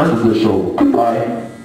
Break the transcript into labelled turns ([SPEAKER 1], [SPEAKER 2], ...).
[SPEAKER 1] This is the show. Bye.